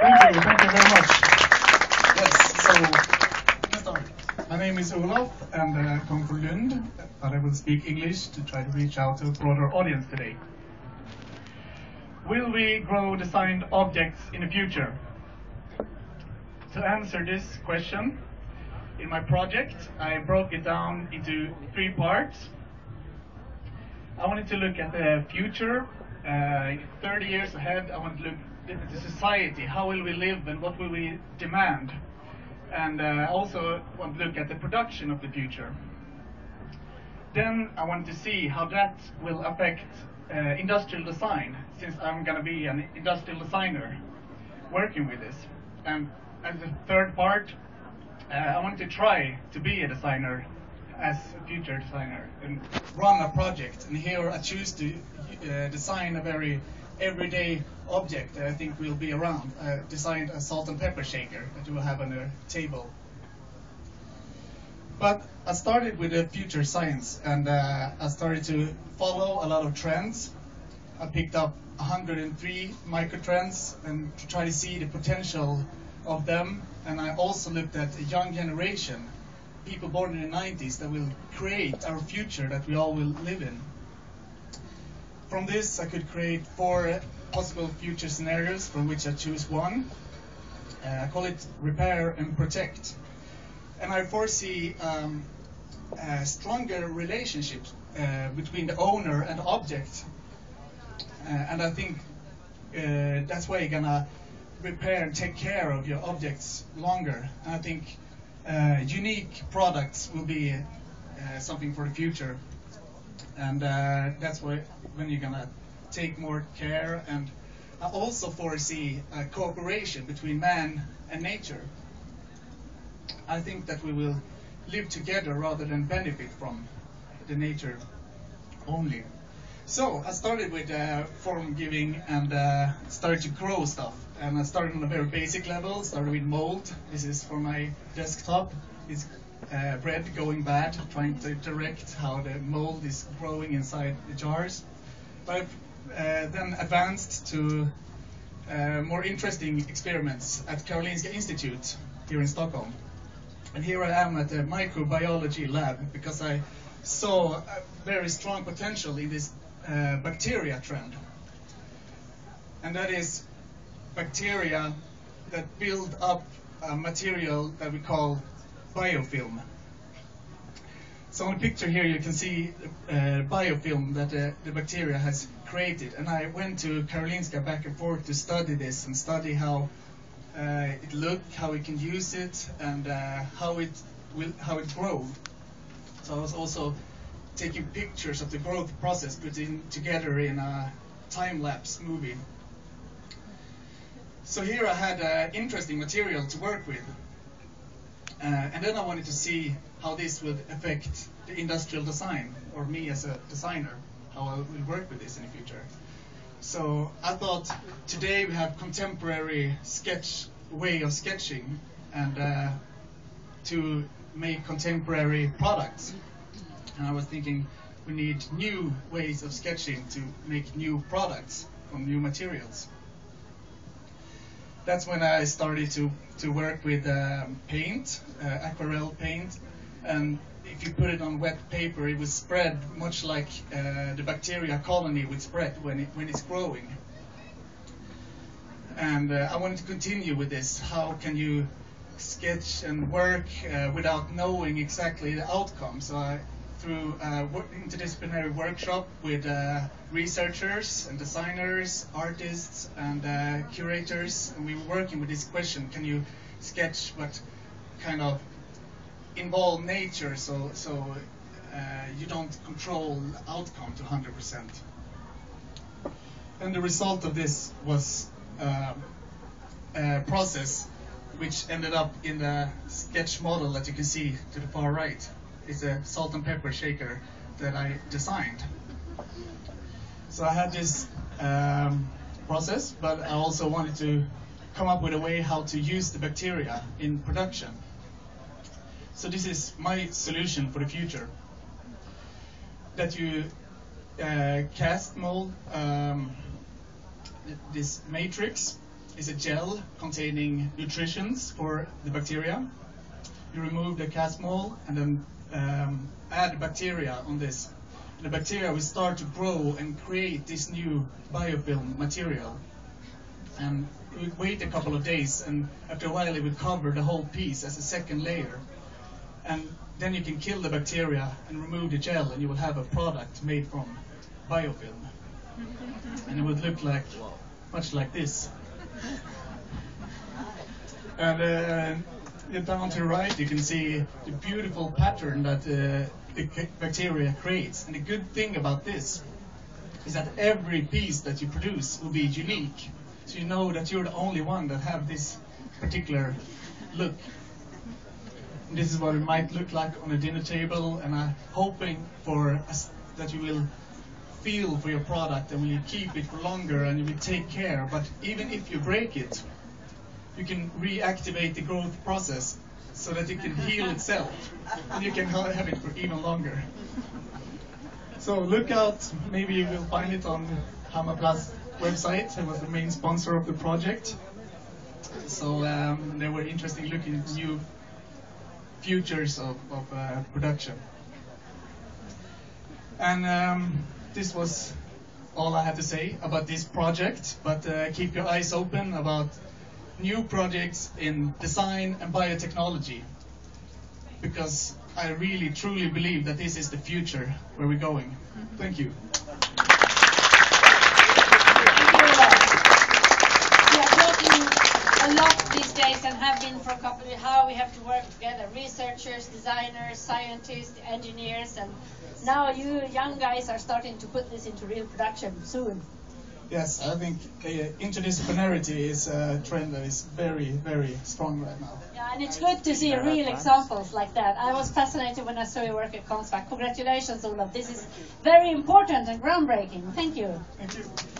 Thank you, thank you very much. Yes, so let's start. My name is Olof, and I uh, come from Lund, but I will speak English to try to reach out to a broader audience today. Will we grow designed objects in the future? To answer this question, in my project, I broke it down into three parts. I wanted to look at the future, uh, 30 years ahead. I want to look the society, how will we live and what will we demand? And uh, also want to look at the production of the future. Then I want to see how that will affect uh, industrial design, since I'm going to be an industrial designer working with this. And as a third part, uh, I want to try to be a designer as a future designer and run a project. And here I choose to uh, design a very everyday object that I think will be around. I designed a salt and pepper shaker that you will have on a table. But I started with the future science and uh, I started to follow a lot of trends. I picked up 103 microtrends and to try to see the potential of them. And I also looked at a young generation, people born in the 90s that will create our future that we all will live in. From this, I could create four possible future scenarios from which I choose one. Uh, I call it repair and protect. And I foresee um, a stronger relationship uh, between the owner and the object. Uh, and I think uh, that's why you're gonna repair and take care of your objects longer. And I think uh, unique products will be uh, something for the future. And uh, that's why when you're gonna take more care and I also foresee a cooperation between man and nature. I think that we will live together rather than benefit from the nature only. So I started with uh, form giving and uh, started to grow stuff. And I started on a very basic level, started with mold. This is for my desktop. It's uh, bread going bad, trying to direct how the mold is growing inside the jars. But uh, then advanced to uh, more interesting experiments at Karolinska Institute here in Stockholm. And here I am at the microbiology lab because I saw a very strong potential in this uh, bacteria trend. And that is bacteria that build up a material that we call biofilm. So on the picture here you can see uh, biofilm that uh, the bacteria has created. And I went to Karolinska back and forth to study this and study how uh, it looked, how we can use it, and uh, how it will, how it grew. So I was also taking pictures of the growth process, putting together in a time-lapse movie. So here I had uh, interesting material to work with. Uh, and then I wanted to see how this would affect the industrial design, or me as a designer, how I will work with this in the future. So I thought today we have contemporary sketch way of sketching, and uh, to make contemporary products. And I was thinking we need new ways of sketching to make new products from new materials. That's when I started to, to work with um, paint, uh, aquarelle paint, and if you put it on wet paper, it would spread much like uh, the bacteria colony would spread when, it, when it's growing. And uh, I wanted to continue with this. How can you sketch and work uh, without knowing exactly the outcome? So I, through uh, interdisciplinary workshop with uh, researchers and designers, artists and uh, curators, and we were working with this question, can you sketch what kind of involve nature so, so uh, you don't control outcome to 100%. And the result of this was uh, a process which ended up in the sketch model that you can see to the far right. It's a salt and pepper shaker that I designed. So I had this um, process, but I also wanted to come up with a way how to use the bacteria in production. So this is my solution for the future. That you uh, cast mold um, this matrix is a gel containing nutritions for the bacteria. You remove the cast mold and then um, add bacteria on this. The bacteria will start to grow and create this new biofilm material. And we wait a couple of days, and after a while, it will cover the whole piece as a second layer. And then you can kill the bacteria and remove the gel, and you will have a product made from biofilm. And it would look like much like this. And uh, down to the right, you can see the beautiful pattern that uh, the bacteria creates. And the good thing about this is that every piece that you produce will be unique. So you know that you're the only one that have this particular look. And this is what it might look like on a dinner table, and I'm hoping for that you will feel for your product and will keep it for longer and you will take care. But even if you break it, you can reactivate the growth process so that it can heal itself and you can have it for even longer. So look out, maybe you will find it on Hammarplast website. It was the main sponsor of the project. So um, they were interesting looking new futures of, of uh, production. And um, this was all I had to say about this project, but uh, keep your eyes open about new projects in design and biotechnology because I really truly believe that this is the future where we're going. Thank you. A lot these days and have been for a couple of how we have to work together researchers designers scientists engineers and now you young guys are starting to put this into real production soon Yes, I think uh, interdisciplinarity is a trend that is very, very strong right now. Yeah, and it's good to see real examples like that. I was fascinated when I saw your work at Konstfack. Congratulations, Olof. This is very important and groundbreaking. Thank you. Thank you.